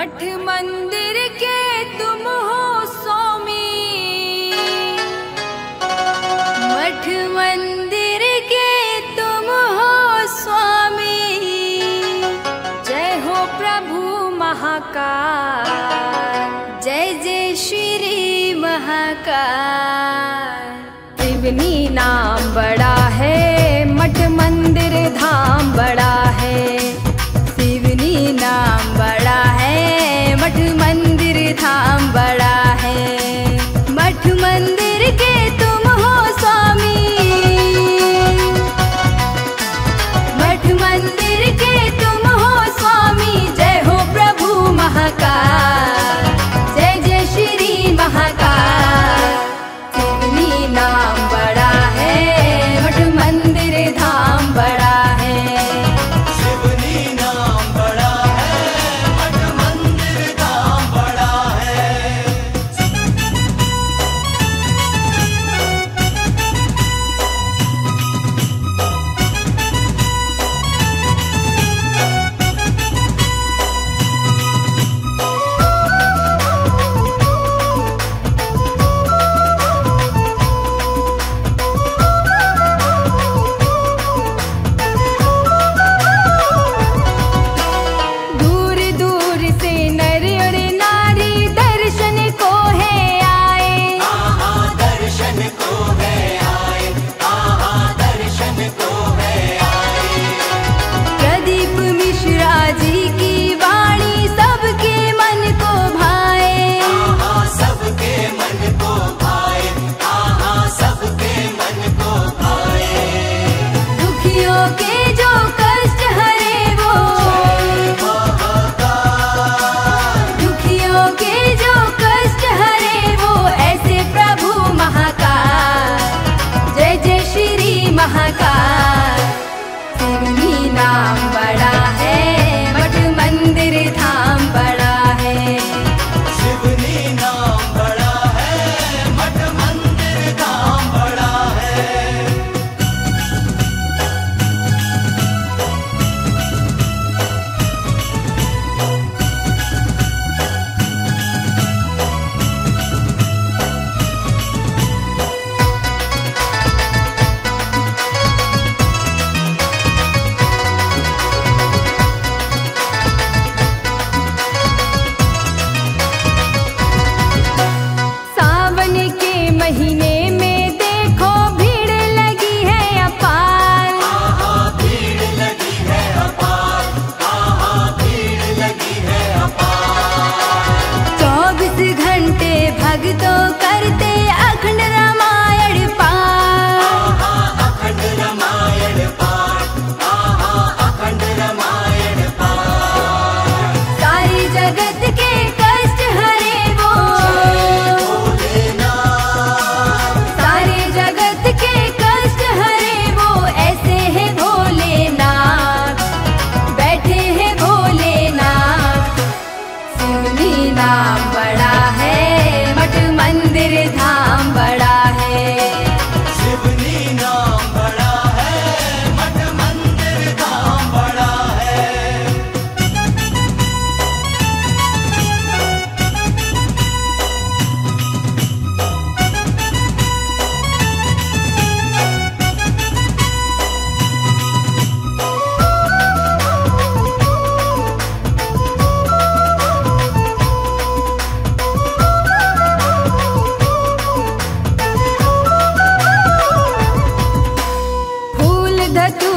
मठ मंदिर के तुम हो स्वामी। मठ मंदिर के तुम हो स्वामी। जय हो प्रभु महाकाल। जय जय श्री महाकाल। त्रिवनी नाम बड़ा है, मठ मंदिर धाम बड़ा है। धतु